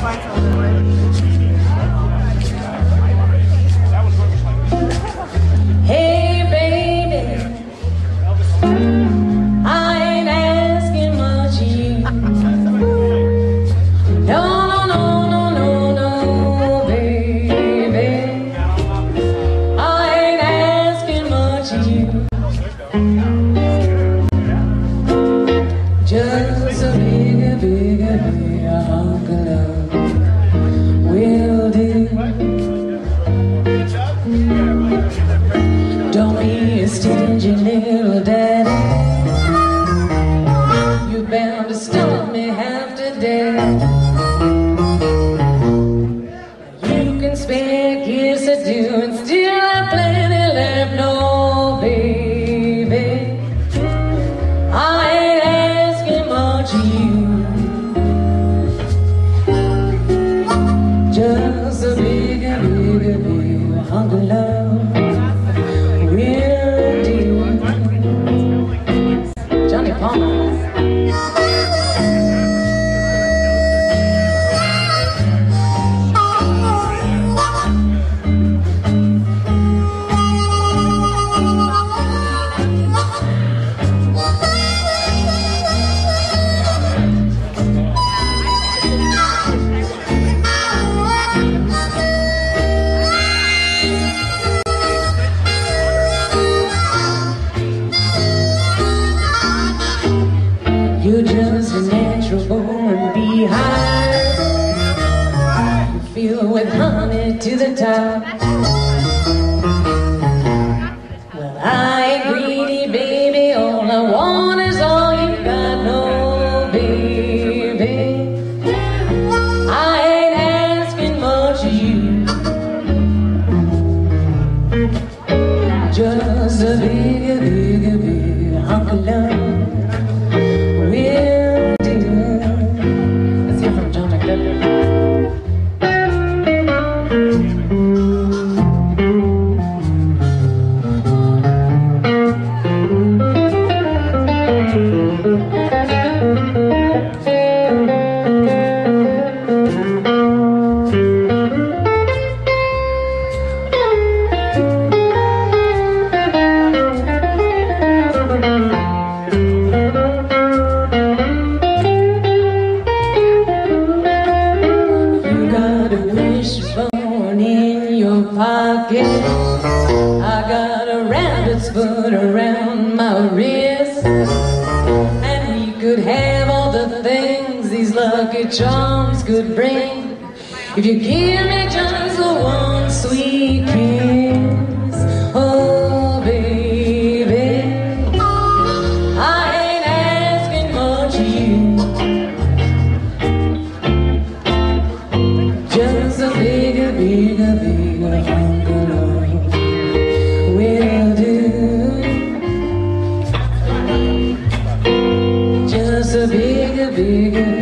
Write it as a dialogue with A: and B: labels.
A: gotta try
B: Feel with honey to the top. Well, I ain't greedy, baby. All I want is all you got. No, baby. I ain't asking much of you. Just a bigger, bigger, bigger hunk of love You your pocket. I got a rabbit's foot around my wrist. And we could have all the things these lucky charms could bring. If you give me just bigger, bigger